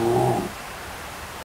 Ooh.